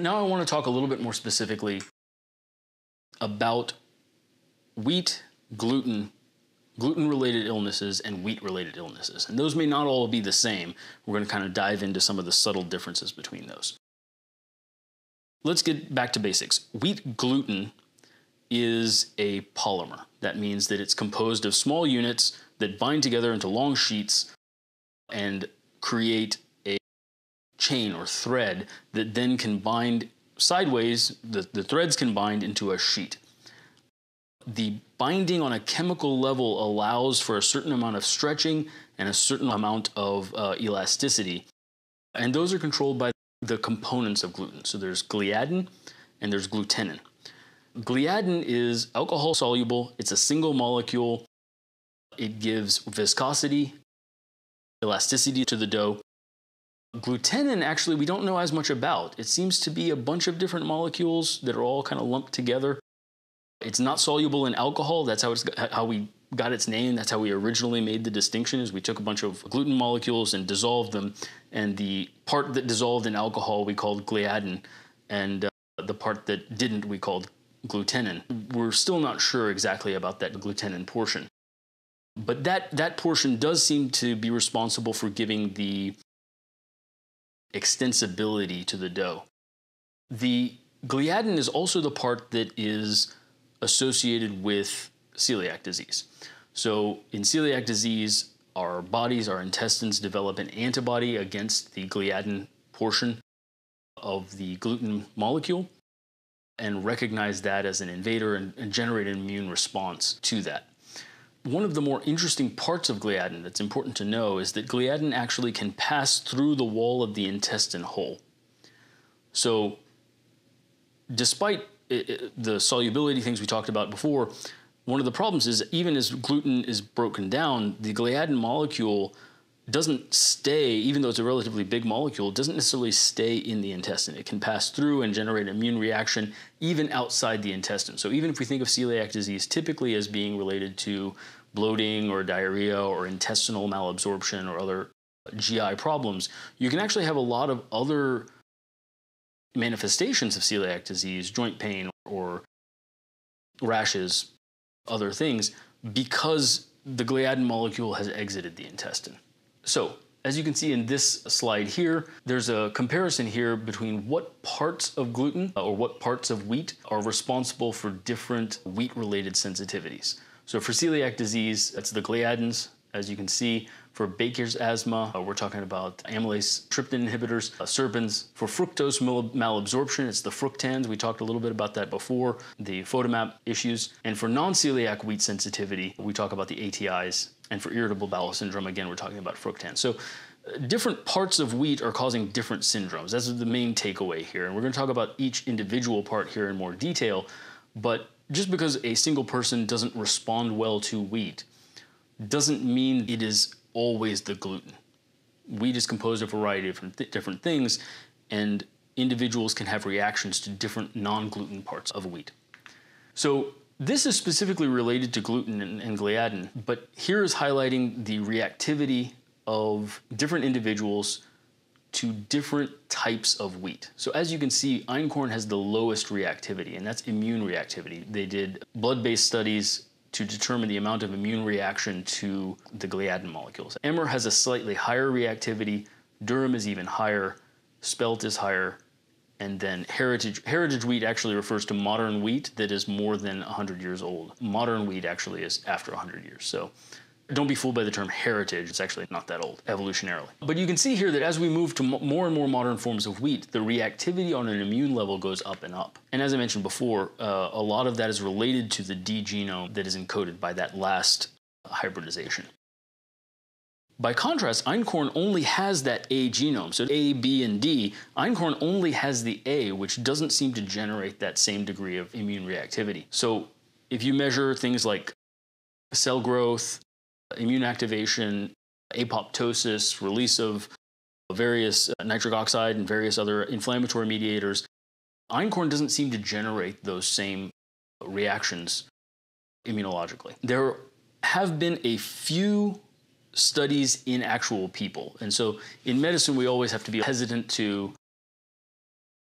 Now I want to talk a little bit more specifically about wheat, gluten, gluten related illnesses, and wheat related illnesses. And those may not all be the same. We're going to kind of dive into some of the subtle differences between those. Let's get back to basics. Wheat gluten is a polymer. That means that it's composed of small units that bind together into long sheets and create chain or thread that then can bind sideways, the, the threads can bind into a sheet. The binding on a chemical level allows for a certain amount of stretching and a certain amount of uh, elasticity. And those are controlled by the components of gluten. So there's gliadin and there's glutenin. Gliadin is alcohol soluble, it's a single molecule. It gives viscosity, elasticity to the dough. Glutenin, actually, we don't know as much about. It seems to be a bunch of different molecules that are all kind of lumped together. It's not soluble in alcohol. That's how, it's, how we got its name. That's how we originally made the distinction is we took a bunch of gluten molecules and dissolved them. And the part that dissolved in alcohol we called gliadin. And uh, the part that didn't we called glutenin. We're still not sure exactly about that glutenin portion. But that, that portion does seem to be responsible for giving the extensibility to the dough. The gliadin is also the part that is associated with celiac disease. So, in celiac disease, our bodies, our intestines develop an antibody against the gliadin portion of the gluten molecule and recognize that as an invader and, and generate an immune response to that. One of the more interesting parts of gliadin that's important to know is that gliadin actually can pass through the wall of the intestine whole. So, despite it, it, the solubility things we talked about before, one of the problems is even as gluten is broken down, the gliadin molecule doesn't stay, even though it's a relatively big molecule, doesn't necessarily stay in the intestine. It can pass through and generate an immune reaction even outside the intestine. So even if we think of celiac disease typically as being related to bloating or diarrhea or intestinal malabsorption or other GI problems, you can actually have a lot of other manifestations of celiac disease, joint pain or rashes, other things, because the gliadin molecule has exited the intestine. So, as you can see in this slide here, there's a comparison here between what parts of gluten uh, or what parts of wheat are responsible for different wheat-related sensitivities. So for celiac disease, that's the gliadins, as you can see. For Baker's asthma, uh, we're talking about amylase trypsin inhibitors, uh, serpins. For fructose malabsorption, it's the fructans. We talked a little bit about that before, the FODMAP issues. And for non-celiac wheat sensitivity, we talk about the ATIs and for irritable bowel syndrome, again, we're talking about fructans. So uh, different parts of wheat are causing different syndromes. That's the main takeaway here. And we're going to talk about each individual part here in more detail. But just because a single person doesn't respond well to wheat doesn't mean it is always the gluten. Wheat is composed of a variety of different, th- different things, and individuals can have reactions to different non gluten parts of wheat. So this is specifically related to gluten and, and gliadin, but here is highlighting the reactivity of different individuals to different types of wheat. So as you can see, einkorn has the lowest reactivity, and that's immune reactivity. They did blood-based studies to determine the amount of immune reaction to the gliadin molecules. Emmer has a slightly higher reactivity, durum is even higher, spelt is higher, and then heritage heritage wheat actually refers to modern wheat that is more than 100 years old. Modern wheat actually is after 100 years. So don't be fooled by the term heritage. It's actually not that old, evolutionarily. But you can see here that as we move to more and more modern forms of wheat, the reactivity on an immune level goes up and up. And as I mentioned before, uh, a lot of that is related to the D genome that is encoded by that last hybridization. By contrast, einkorn only has that A genome, so A, B, and D. Einkorn only has the A, which doesn't seem to generate that same degree of immune reactivity. So if you measure things like cell growth, immune activation, apoptosis, release of various uh, nitric oxide and various other inflammatory mediators, einkorn doesn't seem to generate those same reactions immunologically. There have been a few studies in actual people. And so in medicine, we always have to be hesitant to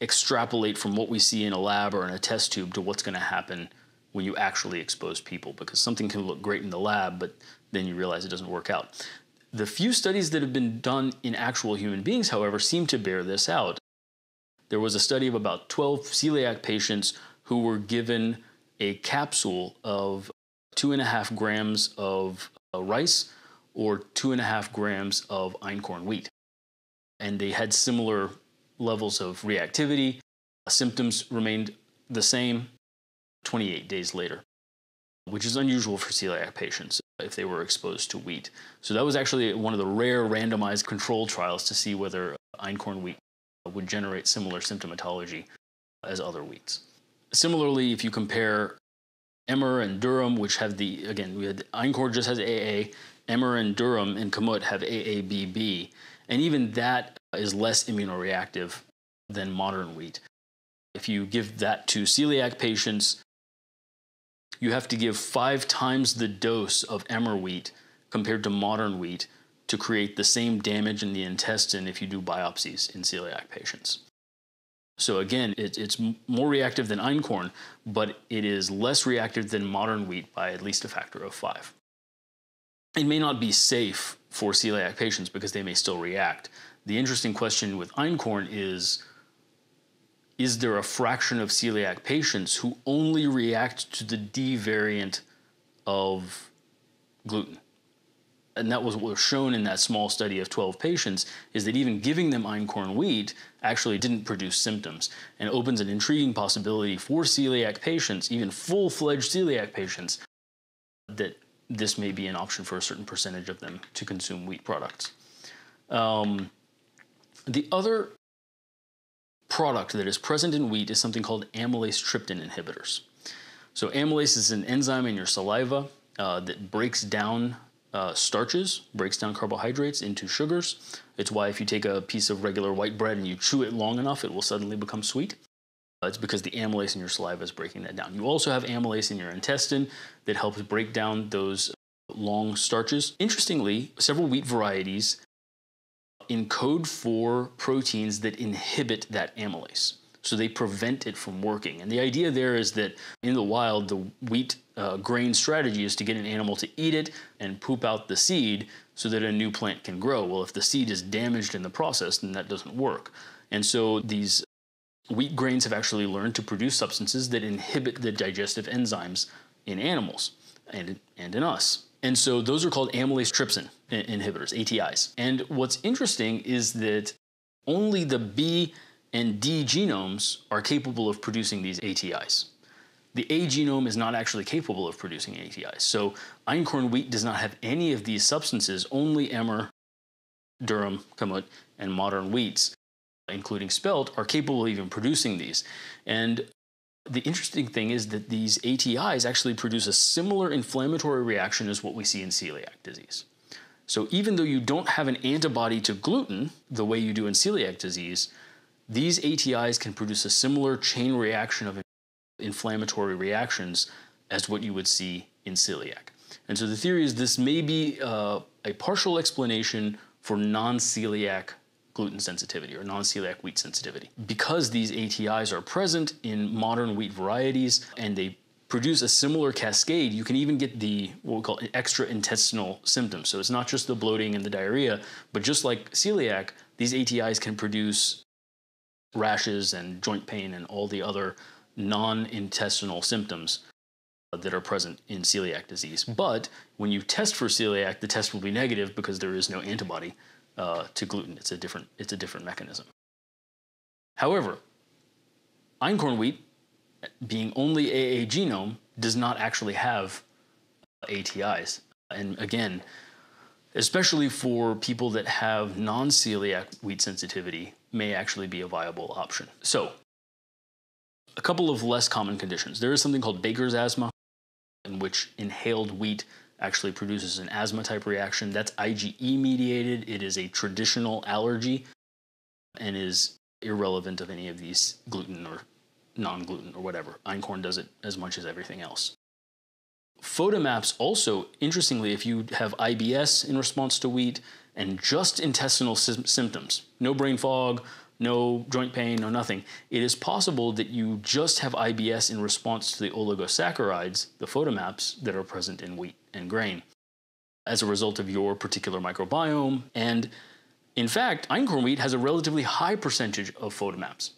extrapolate from what we see in a lab or in a test tube to what's going to happen when you actually expose people because something can look great in the lab, but then you realize it doesn't work out. The few studies that have been done in actual human beings, however, seem to bear this out. There was a study of about 12 celiac patients who were given a capsule of two and a half grams of uh, rice or two and a half grams of einkorn wheat. And they had similar levels of reactivity. Symptoms remained the same 28 days later, which is unusual for celiac patients if they were exposed to wheat. So that was actually one of the rare randomized control trials to see whether einkorn wheat would generate similar symptomatology as other wheats. Similarly, if you compare Emmer and Durum, which have the, again, we had Einkorn just has AA, Emmer and Durum and Kamut have AABB, and even that is less immunoreactive than modern wheat. If you give that to celiac patients, you have to give five times the dose of emmer wheat compared to modern wheat to create the same damage in the intestine if you do biopsies in celiac patients. So again, it, it's more reactive than einkorn, but it is less reactive than modern wheat by at least a factor of five. It may not be safe for celiac patients because they may still react. The interesting question with einkorn is is there a fraction of celiac patients who only react to the D variant of gluten? And that was what was shown in that small study of 12 patients is that even giving them einkorn wheat actually didn't produce symptoms and opens an intriguing possibility for celiac patients, even full fledged celiac patients, that this may be an option for a certain percentage of them to consume wheat products. Um, the other product that is present in wheat is something called amylase trypsin inhibitors. So, amylase is an enzyme in your saliva uh, that breaks down uh, starches, breaks down carbohydrates into sugars. It's why if you take a piece of regular white bread and you chew it long enough, it will suddenly become sweet. Uh, it's because the amylase in your saliva is breaking that down. You also have amylase in your intestine that helps break down those long starches. Interestingly, several wheat varieties encode for proteins that inhibit that amylase. So they prevent it from working. And the idea there is that in the wild, the wheat uh, grain strategy is to get an animal to eat it and poop out the seed so that a new plant can grow. Well, if the seed is damaged in the process, then that doesn't work. And so these wheat grains have actually learned to produce substances that inhibit the digestive enzymes in animals and, and in us. And so those are called amylase trypsin inhibitors, ATIs. And what's interesting is that only the B and D genomes are capable of producing these ATIs. The A genome is not actually capable of producing ATIs. So einkorn wheat does not have any of these substances, only Emmer, durum, kamut, and modern wheats, including spelt, are capable of even producing these. And the interesting thing is that these ATIs actually produce a similar inflammatory reaction as what we see in celiac disease. So even though you don't have an antibody to gluten the way you do in celiac disease, these ATIs can produce a similar chain reaction of inflammatory reactions as what you would see in celiac. And so the theory is this may be uh, a partial explanation for non celiac gluten sensitivity or non-celiac wheat sensitivity. Because these ATIs are present in modern wheat varieties and they produce a similar cascade, you can even get the what we call extra intestinal symptoms. So it's not just the bloating and the diarrhea, but just like celiac, these ATIs can produce rashes and joint pain and all the other non-intestinal symptoms that are present in celiac disease. But when you test for celiac, the test will be negative because there is no antibody uh, to gluten. It's a different it's a different mechanism. However, einkorn wheat, being only AA genome, does not actually have uh, ATIs. And again, especially for people that have non-celiac wheat sensitivity, may actually be a viable option. So, a couple of less common conditions. There is something called Baker's asthma, in which inhaled wheat actually produces an asthma type reaction. That's IgE mediated. It is a traditional allergy and is irrelevant of any of these gluten or non gluten or whatever. Einkorn does it as much as everything else. FODMAPs also, interestingly, if you have IBS in response to wheat and just intestinal sy- symptoms, no brain fog, no joint pain, no nothing, it is possible that you just have IBS in response to the oligosaccharides, the FODMAPs, that are present in wheat and grain as a result of your particular microbiome. And in fact, einkorn wheat has a relatively high percentage of FODMAPs.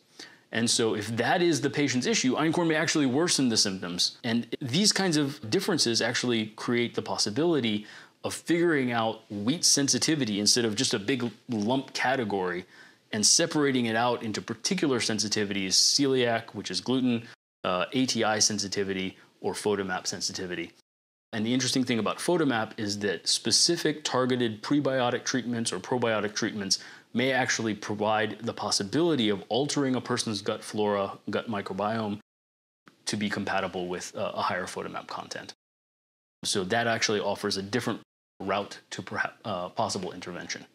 And so, if that is the patient's issue, einkorn may actually worsen the symptoms. And these kinds of differences actually create the possibility of figuring out wheat sensitivity instead of just a big lump category and separating it out into particular sensitivities celiac, which is gluten, uh, ATI sensitivity, or FODMAP sensitivity. And the interesting thing about FODMAP is that specific targeted prebiotic treatments or probiotic treatments may actually provide the possibility of altering a person's gut flora, gut microbiome to be compatible with uh, a higher FODMAP content. So that actually offers a different route to perhaps, uh, possible intervention.